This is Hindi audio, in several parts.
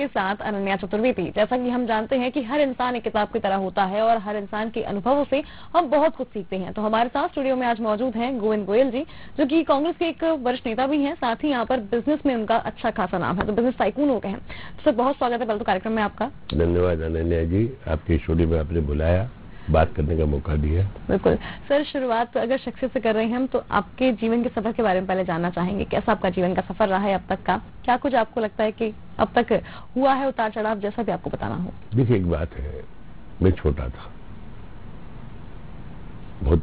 के साथ अनन्या चतुर्वेदी। जैसा कि हम जानते हैं कि हर इंसान एक किताब की तरह होता है और हर इंसान के अनुभवों से हम बहुत कुछ सीखते हैं। तो हमारे साथ स्टूडियो में आज मौजूद हैं गोविंद गोयल जी, जो कि कांग्रेस के एक वरिष्ठ नेता भी हैं। साथ ही यहाँ पर बिज़नेस में उनका अच्छा खासा नाम है तो बिज़नेस टाइकून हो गए हैं। तो सर, बहुत स्वागत है पहले तो कार्यक्रम में आपका। धन्यवाद अनन्या जी, आपके स्टूडियो में आपने बुलाया। बात करने का मौका दिया। बिल्कुल। सर शुरुआत अगर शख्सियत से कर रहे हैं हम तो आपके जीवन के सफ़र के बारे में पहले जानना चाहेंगे। कैसा आपका जीवन का सफ़र रहा है अब तक का? क्या कुछ आपको लगता है कि अब तक हुआ है उतार चढ़ाव जैसा भी आपको बताना हो? देखिए एक बात है। मैं छोटा था। बहुत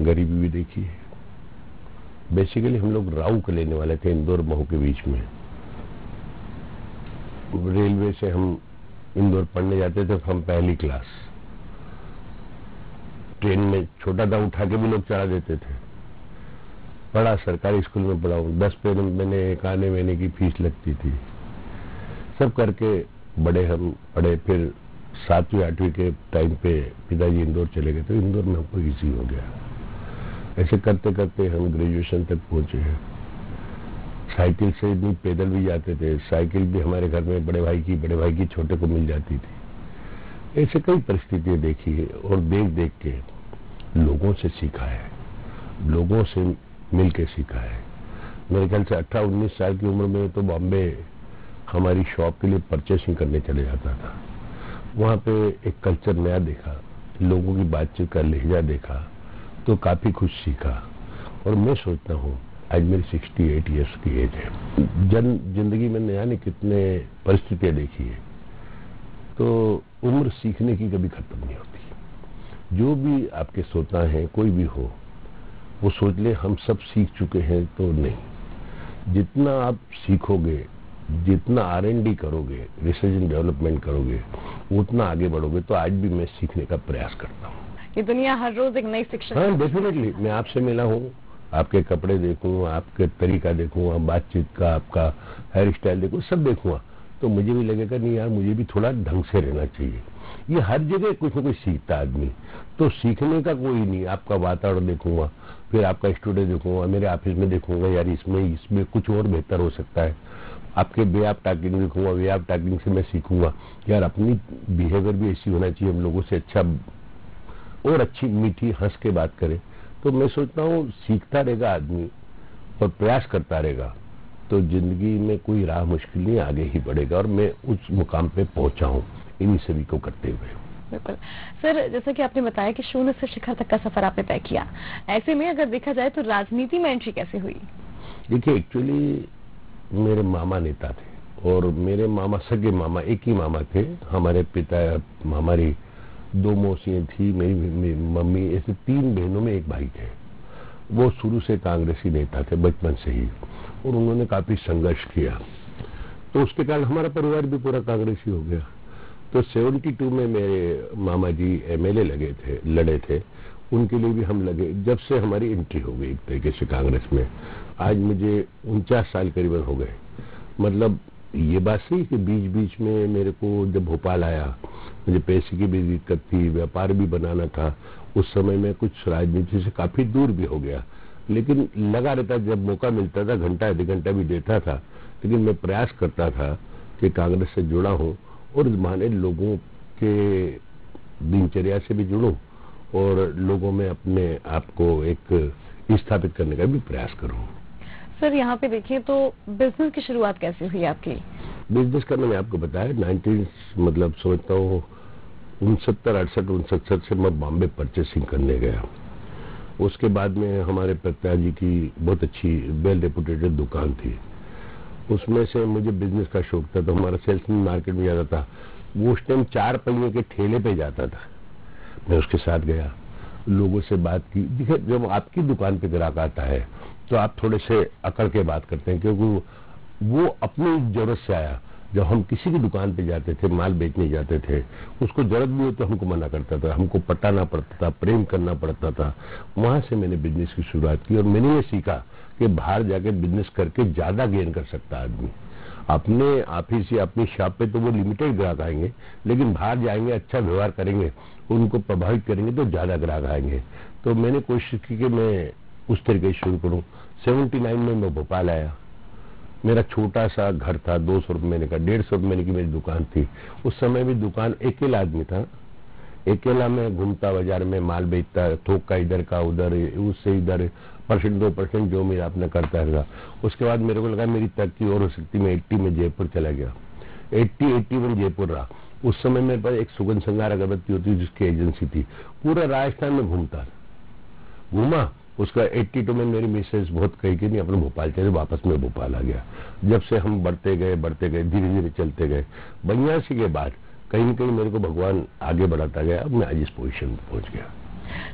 गरीबी भी देखी है। बेसिकली हम लोग राऊ के लेने वाले थे इंदौर महू के बीच में। रेलवे से हम इंदौर पढ़ने जाते थे हम पहली क्लास ट्रेन में छोटा था उठा के भी लोग चढ़ा देते थे। पढ़ा सरकारी स्कूल में पढ़ा हूँ दस पे मैंने एक आने महीने की फ़ीस लगती थी। सब करके बड़े हम पढ़े फिर सातवीं, आठवीं के टाइम पे पिताजी इंदौर चले गए तो इंदौर में हमको इजी हो गया। ऐसे करते करते हम ग्रेजुएशन तक पहुँचे। हैं साइकिल से इतनी पैदल भी जाते थे। साइकिल भी हमारे घर में बड़े भाई की, बड़े भाई की, छोटे को मिल जाती थी। ऐसे कई परिस्थितियाँ देखी है और देख देख के लोगों से सीखा है। लोगों से मिल के सीखा है। मेरे ख्याल से अट्ठारह उन्नीस साल की उम्र में तो बॉम्बे हमारी शॉप के लिए परचेसिंग करने चले जाता था। वहाँ पे एक कल्चर नया देखा, लोगों की बातचीत का लहजा देखा तो काफ़ी कुछ सीखा। और मैं सोचता हूँ, आज मेरी सिक्सटी एट ईयर्स की एज है। जन ज़िंदगी में नया ने कितने परिस्थितियाँ देखी है। तो उम्र सीखने की कभी खत्म नहीं होती। जो भी आपके सोचना है कोई भी हो वो सोच ले हम सब सीख चुके हैं तो नहीं। जितना आप सीखोगे जितना आर एन डी करोगे रिसर्च एंड डेवलपमेंट करोगे उतना आगे बढ़ोगे तो आज भी मैं सीखने का प्रयास करता हूँ। ये दुनिया हर रोज एक नई शिक्षा हाँ डेफिनेटली मैं आपसे मिला हूँ आपके कपड़े देखूँ आपके तरीका देखूँ बातचीत का आपका हेयर स्टाइल देखूँ सब देखूँगा तो मुझे भी लगेगा नहीं यार मुझे भी थोड़ा ढंग से रहना चाहिए। ये हर जगह कुछ ना कुछ सीखता आदमी। तो सीखने का कोई नहीं, आपका वातावरण देखूँगा, फिर आपका स्टूडियो देखूँगा, मेरे ऑफ़िस में देखूँगा, यार इसमें इसमें कुछ और बेहतर हो सकता है। आपके वे ऑफ़ टॉकिंग देखूँगा वे ऑफ़ टॉकिंग से मैं सीखूँगा। यार अपनी बिहेवियर भी ऐसी होना चाहिए, हम लोगों से अच्छा और अच्छी मीठी हंस के बात करें। तो मैं सोचता हूँ, सीखता रहेगा आदमी और प्रयास करता रहेगा। तो ज़िंदगी में कोई राह मुश्किल नहीं आगे ही बढ़ेगा और मैं उस मुकाम पे पहुँचा हूँ इन्हीं सभी को करते हुए। बिल्कुल। सर जैसा कि आपने बताया कि शून्य से शिखर तक का सफ़र आपने तय किया ऐसे में अगर देखा जाए तो राजनीति में एंट्री कैसे हुई? देखिए एक्चुअली मेरे मामा नेता थे और मेरे मामा सगे मामा एक ही मामा थे। हमारे पिता हमारी दो मौसियाँ थी मेरी, मेरी मम्मी ऐसे तीन बहनों में एक भाई थे। वो शुरू से कांग्रेसी नेता थे बचपन से ही। और उन्होंने काफ़ी संघर्ष किया। तो उसके कारण हमारा परिवार भी पूरा कांग्रेसी हो गया। तो 72 में मेरे मामा जी एमएलए लगे थे, लड़े थे। उनके लिए भी हम लगे, जब से हमारी एंट्री हो गई एक तरीके से कांग्रेस में। आज मुझे उनचास साल करीबन हो गए। मतलब ये बात सही कि बीच बीच में मेरे को जब भोपाल आया, मुझे पैसे की भी दिक्कत थी, व्यापार भी बनाना था। उस समय में कुछ राजनीति से काफ़ी दूर भी हो गया। लेकिन लगा रहता जब मौका मिलता था घंटा आधे घंटा भी देता था लेकिन मैं प्रयास करता था कि कांग्रेस से जुड़ा हूँ और माने लोगों के दिनचर्या से भी जुड़ूं और लोगों में अपने आप को एक स्थापित करने का भी प्रयास करूँ। सर यहाँ पे देखिए तो बिज़नेस की शुरुआत कैसे हुई आपकी? बिज़नेस का मैंने आपको बताया नाइनटीन मतलब समझता हूँ उनसत्तर अड़सठ उनसत्तर से मैं बॉम्बे परचेसिंग करने गया। उसके बाद में हमारे पिताजी की बहुत अच्छी वेल रेपुटेटेड दुकान थी। उसमें से मुझे बिज़नेस का शौक था तो हमारा सेल्समैन मार्केट में जाता था। वो उस टाइम चार पहिए के ठेले पे जाता था। मैं उसके साथ गया, लोगों से बात की। देखिए, जब आपकी दुकान पे ग्राहक आता है तो आप थोड़े से अकड़ के बात करते हैं, क्योंकि वो अपनी ज़रूरत से आया। जब हम किसी की दुकान पे जाते थे, माल बेचने जाते थे, उसको ज़रूरत भी हो तो हमको मना करता था, हमको पटाना पड़ता था, प्रेम करना पड़ता था। वहाँ से मैंने बिज़नेस की शुरुआत की और मैंने ये सीखा कि बाहर जाके बिज़नेस करके ज़्यादा गेन कर सकता आदमी। अपने ऑफ़िस या अपनी शॉप पे तो वो लिमिटेड ग्राहक आएँगे, लेकिन बाहर जाएँगे अच्छा व्यवहार करेंगे, उनको प्रभावित करेंगे तो ज़्यादा ग्राहक आएँगे। तो मैंने कोशिश की कि मैं उस तरीके से शुरू करूँ। 79 में मैं भोपाल आया। मेरा छोटा सा घर था, दो सौ रुपये महीने का, डेढ़ सौ रुपये महीने की मेरी दुकान थी। उस समय भी दुकान अकेला आदमी था। अकेला में घूमता बाज़ार में, माल बेचता, थोक का इधर का, उधर, उससे इधर, परसेंट, दो परसेंट जो मेरा अपना करता था उसके बाद मेरे को लगा मेरी तरक्की और हो सकती, मैं एट्टी में जयपुर चला गया। एट्टी एट्टी वन जयपुर रहा। उस समय मेरे पास एक सुगंध संगार अगरबत्ती होती जिसकी एजेंसी थी। पूरा राजस्थान में घूमता घूमा उसका 82 में मेरी मिसेज बहुत कही कि नहीं अपने भोपाल चले वापस में भोपाल आ गया। जब से हम बढ़ते गए बढ़ते गए धीरे धीरे चलते गए। बनियासी के बाद कहीं न कहीं मेरे को भगवान आगे बढ़ाता गया अब मैं आज इस पोजिशन में पहुँच गया।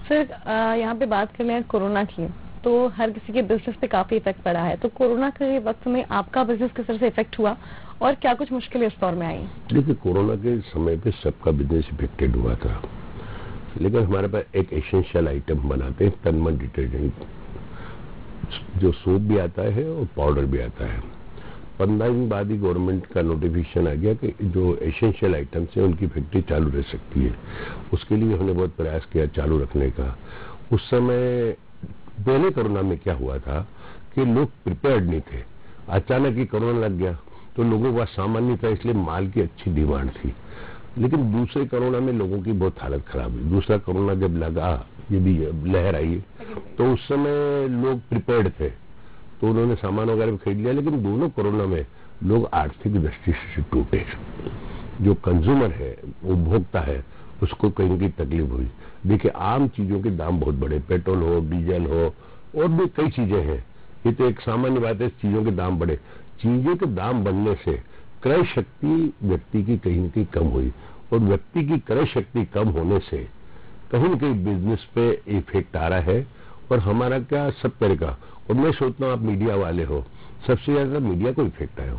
सर यहाँ पे बात कर लें कोरोना की तो हर किसी के बिज़नेस पे काफ़ी इफ़ेक्ट पड़ा है। तो कोरोना के वक्त में आपका बिज़नेस किस तरह से इफ़ेक्ट हुआ और क्या कुछ मुश्किलें इस दौर में आई? देखिए कोरोना के समय पे सबका बिज़नेस इफेक्टेड हुआ था। लेकिन हमारे पास एक एसेंशियल आइटम बनाते हैं तनमन डिटर्जेंट जो सोप भी आता है और पाउडर भी आता है। पंद्रह दिन बाद ही गवर्नमेंट का नोटिफिकेशन आ गया कि जो एसेंशियल आइटम्स हैं, उनकी फैक्ट्री चालू रह सकती है। उसके लिए हमने बहुत प्रयास किया चालू रखने का। उस समय पहले कोरोना में क्या हुआ था कि लोग प्रिपेयर्ड नहीं थे। अचानक ही कोरोना लग गया तो लोगों का सामान नहीं था, इसलिए माल की अच्छी डिमांड थी। लेकिन दूसरे कोरोना में लोगों की बहुत हालत खराब हुई। दूसरा कोरोना जब लगा, ये भी लहर आई तो उस समय लोग प्रिपेयर्ड थे तो उन्होंने सामान वगैरह खरीद लिया, लेकिन दोनों कोरोना में लोग आर्थिक दृष्टि से टूटे। जो कंज्यूमर है उपभोक्ता है, उसको कहीं की तकलीफ़ हुई। देखिए, आम चीज़ों के दाम बहुत बड़े पेट्रोल हो, डीजल हो, और भी कई चीज़ें हैं। ये तो एक सामान्य बात है, चीज़ों के दाम बढ़े। चीज़ों के दाम बढ़ने से क्रय शक्ति व्यक्ति की कहीं न कहीं कम हुई। और व्यक्ति की क्रय शक्ति कम होने से कहीं न कहीं बिज़नेस पे इफ़ेक्ट आ रहा है। और हमारा क्या सब तरह का और मैं सोचता हूँ आप मीडिया वाले हो, सबसे ज़्यादा मीडिया को इफ़ेक्ट आया।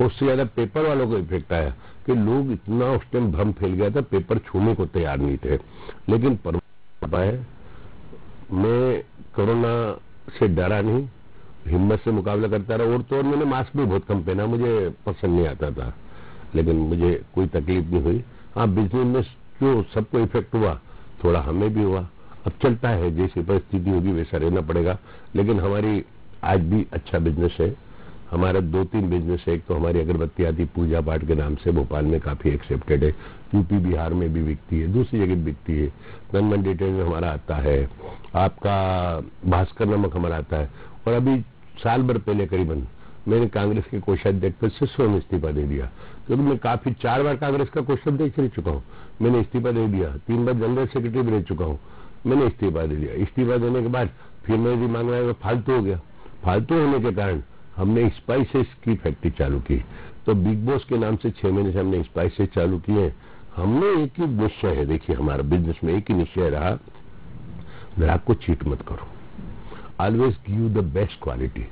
उससे ज़्यादा पेपर वालों को इफ़ेक्ट आया कि लोग इतना उस टाइम भ्रम फैल गया था पेपर छूने को तैयार नहीं थे। लेकिन पर मैं कोरोना से डरा नहीं हिम्मत से मुकाबला करता रहा। और तो और मैंने मास्क भी बहुत कम पहना, मुझे पसंद नहीं आता था। लेकिन मुझे कोई तकलीफ़ नहीं हुई। हाँ बिज़नेस में जो सबको इफ़ेक्ट हुआ, थोड़ा हमें भी हुआ। अब चलता है, जैसी परिस्थिति होगी वैसा रहना पड़ेगा। लेकिन हमारी आज भी अच्छा बिज़नेस है। हमारा दो तीन बिज़नेस है। एक तो हमारी अगरबत्ती आती पूजा पाठ के नाम से भोपाल में काफ़ी एक्सेप्टेड है। यूपी बिहार में भी बिकती है। दूसरी जगह बिकती है। नन डिटेल में हमारा आता है। आपका भास्कर नमक हमारा आता है। और अभी साल भर पहले करीबन मैंने कांग्रेस के कोषाध्यक्ष पद से स्वयं इस्तीफा दे दिया। क्योंकि मैं काफ़ी चार बार कांग्रेस का कोषाध्यक्ष रह चुका हूँ। मैंने इस्तीफा दे दिया। तीन बार जनरल सेक्रेटरी भी रह चुका हूँ। मैंने इस्तीफा दे दिया। इस्तीफा देने के बाद फिर मेरे दिमाग में फालतू हो गया। फालतू होने के कारण हमने स्पाइसेस की फैक्ट्री चालू की। तो बिग बॉस के नाम से छह महीने से हमने स्पाइसेस चालू किए हैं। हमने एक ही निश्चय है, देखिए, हमारा बिज़नेस में एक ही निश्चय रहा। ग्राहक को चीट मत करो। Always give the best quality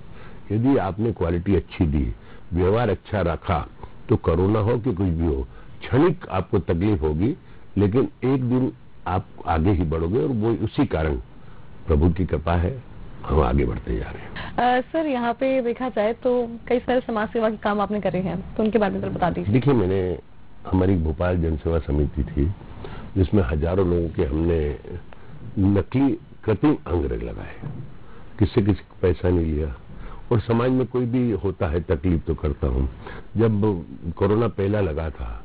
यदि आपने क्वालिटी अच्छी दी व्यवहार अच्छा रखा तो कोरोना हो कि कुछ भी हो क्षणिक आपको तकलीफ़ होगी लेकिन एक दिन आप आगे ही बढ़ोगे और वो उसी कारण प्रभु की कृपा है हम आगे बढ़ते जा रहे हैं। आ, सर यहाँ पे देखा जाए तो कई सारे समाज सेवा के काम आपने करे हैं तो उनके बारे में बता दीजिए। देखिए मैंने हमारी भोपाल जनसेवा समिति थी जिसमें हज़ारों लोगों के हमने नकली कृत्रिम अंग लगाए। किसी किसी को पैसा नहीं लिया। और समाज में कोई भी होता है, तकलीफ़ तो करता हूँ। जब कोरोना पहला लगा था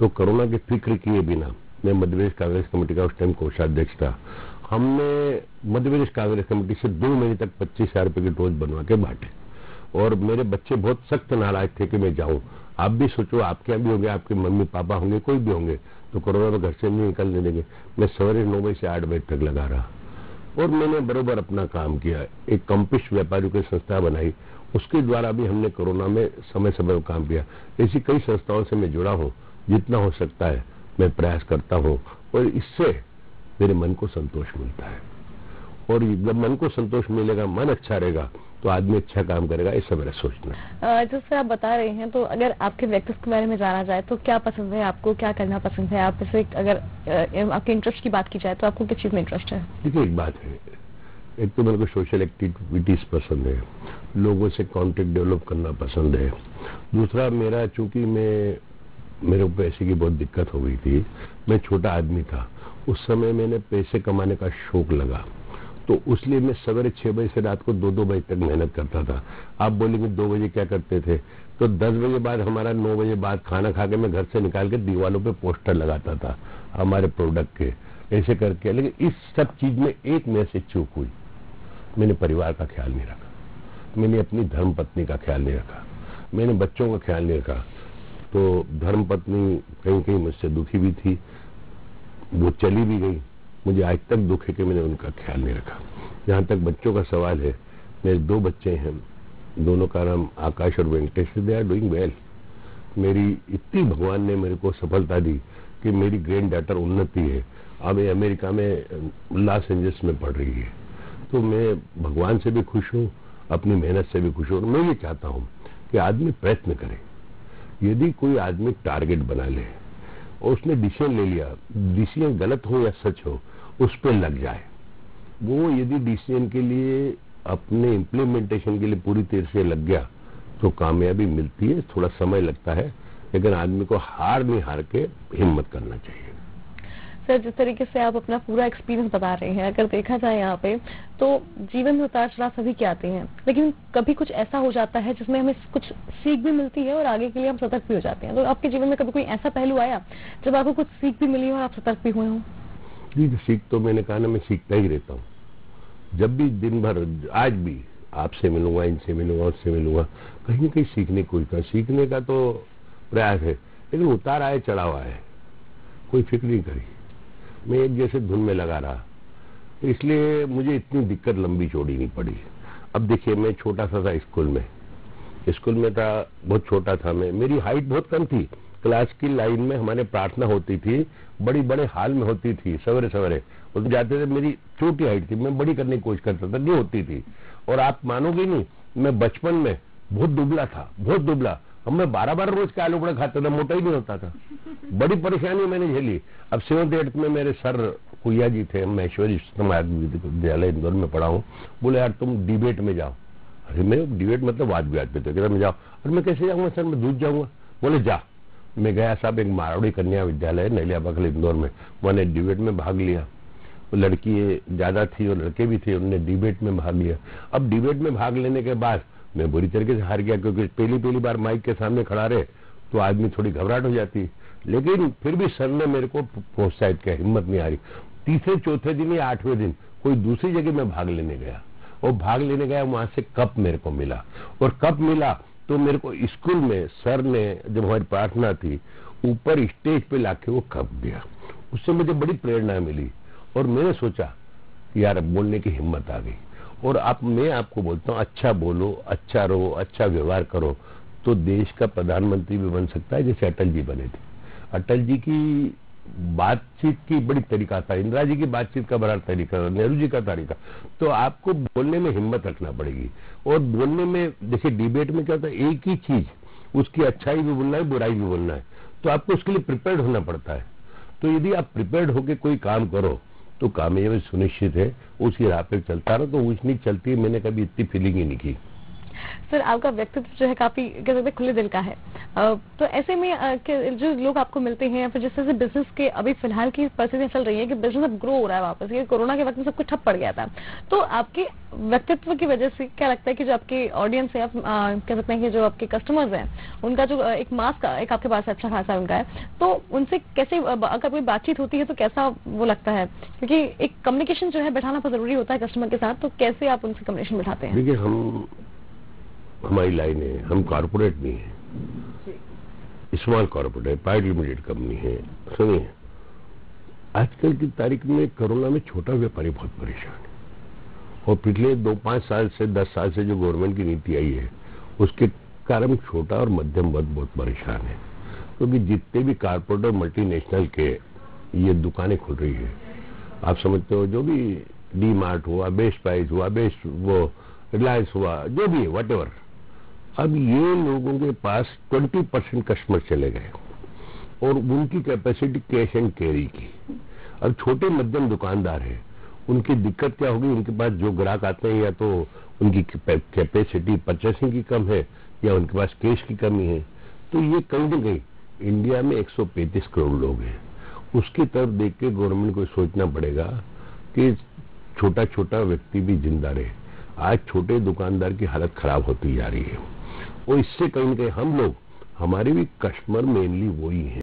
तो कोरोना की फ़िक्र किए बिना मैं मध्यप्रदेश कांग्रेस कमेटी का उस टाइम कोषाध्यक्ष था। हमने मध्यप्रदेश कांग्रेस कमेटी से दो महीने तक पच्चीस हज़ार रुपए के डोज बनवा के बांटे। और मेरे बच्चे बहुत सख्त नाराज़ थे कि मैं जाऊँ। आप भी सोचो, आपके यहाँ भी होंगे, आपके मम्मी पापा होंगे, कोई भी होंगे तो कोरोना में घर से नहीं निकलने देंगे। मैं सवेरे नौ बजे से आठ बजे तक लगा रहा। और मैंने बरोबर अपना काम किया। एक कंपिश व्यापारियों की संस्था बनाई। उसके द्वारा भी हमने कोरोना में समय समय पर काम किया। ऐसी कई संस्थाओं से मैं जुड़ा हूँ, जितना हो सकता है मैं प्रयास करता हूँ और इससे मेरे मन को संतोष मिलता है। और जब मन को संतोष मिलेगा मन अच्छा रहेगा तो आदमी अच्छा काम करेगा ऐसा मेरा सोचना जैसे आप बता रहे हैं तो अगर आपके व्यक्तित्व के बारे में जाना जाए तो क्या पसंद है आपको क्या करना पसंद है? आप जैसे अगर आपके इंटरेस्ट की बात की जाए तो आपको किस चीज़ में इंटरेस्ट है? देखिए एक बात है। एक तो मेरे को सोशल एक्टिविटीज़ पसंद है। लोगों से कॉन्टेक्ट डेवलप करना पसंद है। दूसरा मेरा चूँकि मैं मेरे को पैसे की बहुत दिक्कत हो गई थी मैं छोटा आदमी था। उस समय मैंने पैसे कमाने का शौक लगा। तो उसलिए मैं सवेरे छह बजे से रात को दो दो बजे तक मेहनत करता था। आप बोलेंगे दो बजे क्या करते थे? तो दस बजे बाद हमारा नौ बजे बाद खाना खा के मैं घर से निकाल के दीवालों पे पोस्टर लगाता था, हमारे प्रोडक्ट के। ऐसे करके, लेकिन इस सब चीज़ में एक से चूक हुई। मैंने परिवार का ख्याल नहीं रखा। मैंने अपनी धर्म पत्नी का ख्याल नहीं रखा। मैंने बच्चों का ख्याल नहीं रखा। तो धर्म पत्नी कहीं कहीं मुझसे दुखी भी थी, वो चली भी गई। मुझे आज तक दुख है कि मैंने उनका ख्याल नहीं रखा। जहाँ तक बच्चों का सवाल है, मेरे दो बच्चे हैं। दोनों का नाम आकाश और Venkatesh they are doing well मेरी इतनी भगवान ने मेरे को सफलता दी कि मेरी ग्रैंड डाटर उन्नति है। अब ये अमेरिका में लॉस एंजल्स में पढ़ रही है। तो मैं भगवान से भी खुश हूँ, अपनी मेहनत से भी खुश हूँ मैं ये चाहता हूँ कि आदमी प्रयत्न करे। यदि कोई आदमी टारगेट बना ले और उसने डिसीज़न ले लिया। डिसीज़न गलत हो या सच हो, उस पर लग जाए। वो यदि डिसीज़न के लिए, अपने इम्प्लीमेंटेशन के लिए पूरी तरह से लग गया तो कामयाबी मिलती है, थोड़ा समय लगता है, लेकिन आदमी को हार नहीं हार के हिम्मत करना चाहिए। सर, जिस तरीके से आप अपना पूरा एक्सपीरियंस बता रहे हैं, अगर देखा जाए यहाँ पे तो जीवन में उतार चढ़ाव सभी के आते हैं। लेकिन कभी कुछ ऐसा हो जाता है जिसमें हमें कुछ सीख भी मिलती है और आगे के लिए हम सतर्क भी हो जाते हैं। तो आपके जीवन में कभी कोई ऐसा पहलू आया जब आपको कुछ सीख भी मिली हो और आप सतर्क भी हुए हों? सीख तो मैंने कहा ना, मैं सीखता ही रहता हूँ। जब भी दिन भर, आज भी आपसे मिलूँगा, इनसे मिलूँगा, उससे मिलूँगा, कहीं ना कहीं सीखने की सीखने का तो प्रयास है, लेकिन उतार आए, चढ़ाव आए, कोई फ़िक्र नहीं करी। मैं एक जैसे धुन में लगा रहा। इसलिए मुझे इतनी दिक्कत लंबी चौड़ी नहीं पड़ी। अब देखिए, मैं छोटा सा था स्कूल में। स्कूल में था, बहुत छोटा था मैं। मेरी हाइट बहुत कम थी। क्लास की लाइन में हमारे प्रार्थना होती थी, बड़ी बड़े हाल में होती थी, सवेरे सवेरे। उसमें जाते थे, मेरी छोटी हाइट थी, मैं बड़ी करने की कोशिश करता था नहीं होती थी। और आप मानोगे नहीं, मैं बचपन में बहुत दुबला था, बहुत दुबला। मैं बारह बारह रोज के आलू बड़ा खाता था, मोटा ही नहीं होता था। बड़ी परेशानी मैंने झेली। अब सेवंथ एट्थ में मेरे सर कुया जी थे महेश्वरी विद्यालय इंदौर में पढ़ा हूँ। बोले, यार, तुम डिबेट में जाओ। अरे, मैं डिबेट मतलब वाद विवाद पे थे मैं जाओ और मैं कैसे जाऊँगा सर? मैं दूध जाऊँगा। बोले, जा। मैं गया साहब एक मारवाड़ी कन्या विद्यालय, नैलिया बखल इंदौर में। मैंने डिबेट में भाग लिया। लड़की ज़्यादा थी और लड़के भी थे, उनने डिबेट में भाग लिया। अब डिबेट में भाग लेने के बाद मैं बुरी तरीके से हार गया क्योंकि पहली पहली बार माइक के सामने खड़ा रहे तो आदमी थोड़ी घबराहट हो जाती। लेकिन फिर भी सर ने मेरे को प्रोत्साहित किया, हिम्मत नहीं रही तीसरे, चौथे दिन या आठवें दिन कोई दूसरी जगह में भाग लेने गया। और भाग लेने गया, वहाँ से कप मेरे को मिला। और कप मिला तो मेरे को स्कूल में सर ने, जब हमारी प्रार्थना थी, ऊपर स्टेज पे लाके वो कप दिया। उससे मुझे बड़ी प्रेरणा मिली और मैंने सोचा, यार बोलने की हिम्मत आ गई। और आप, मैं आपको बोलता हूँ अच्छा बोलो अच्छा रहो अच्छा व्यवहार करो तो देश का प्रधानमंत्री भी बन सकता है, जैसे अटल जी बने थे। अटल जी की बातचीत की बड़ी तरीका था, इंदिरा जी की बातचीत का बड़ा तरीका था, नेहरू जी का तरीका। तो आपको बोलने में हिम्मत रखना पड़ेगी। और बोलने में, देखिए, डिबेट में क्या होता है, एक ही चीज़, उसकी अच्छाई भी बोलना है, बुराई भी बोलना है। तो आपको उसके लिए प्रिपेयर्ड होना पड़ता है। तो यदि आप प्रिपेयर्ड होकर कोई काम करो तो कामयाबी सुनिश्चित है, उसकी राह पे चलता रहा तो उसमें चलती है मैंने कभी इतनी फीलिंग ही नहीं की। सर, आपका व्यक्तित्व जो है काफ़ी, कह सकते खुले दिल का है। तो ऐसे में जो लोग आपको मिलते हैं फिर जिस तरह से बिज़नेस के अभी फ़िलहाल की परिस्थितियाँ चल रही है कि बिज़नेस अब ग्रो हो रहा है वापस ये कोरोना के वक्त में सब कुछ ठप पड़ गया था। तो आपके व्यक्तित्व की वजह से क्या लगता है कि जो आपकी ऑडियंस है, आप कह सकते हैं कि जो आपके कस्टमर्स हैं, उनका जो एक मास्क एक आपके पास अच्छा खासा उनका है तो उनसे कैसे अगर कोई बातचीत होती है तो कैसा वो लगता है? क्योंकि एक कम्युनिकेशन जो है, बैठाना बहुत ज़रूरी होता है कस्टमर के साथ तो कैसे आप उनसे कम्युनिकेशन बैठाते हैं? देखिए, हम हमारी लाइन है। हम कॉरपोरेट नहीं है। स्मॉल कॉरपोरेट है प्राइवेट लिमिटेड कंपनी है सुनिए आजकल की तारीख में कोरोना में छोटा व्यापारी बहुत परेशान है। और पिछले दो पाँच साल से, दस साल से जो गवर्नमेंट की नीति आई है, उसके कारण छोटा और मध्यम वर्ग बहुत परेशान है। क्योंकि तो जितने भी कारपोरेट और मल्टीनेशनल के ये दुकानें खुल रही है, आप समझते हो, जो भी डी मार्ट हुआ, बेस्ट प्राइस हुआ, बेस्ट वो रिलायंस हुआ, जो भी है वट अब ये लोगों के पास 20 परसेंट कस्टमर चले गए और उनकी कैपेसिटी कैश एंड कैरी की। अब छोटे मध्यम दुकानदार है, उनकी दिक्कत क्या होगी? उनके पास जो ग्राहक आते हैं, या तो उनकी कैपेसिटी परचेसिंग की कम है, या उनके पास कैश की कमी है। तो ये कहीं ना कहीं इंडिया में 135 करोड़ लोग हैं। उसकी तरफ़ देख के गवर्नमेंट को सोचना पड़ेगा कि छोटा छोटा व्यक्ति भी ज़िंदा रहे। आज छोटे दुकानदार की हालत खराब होती जा रही है। और इससे कहीं ना कहीं हम लोग हमारे भी कस्टमर मेनली वही हैं।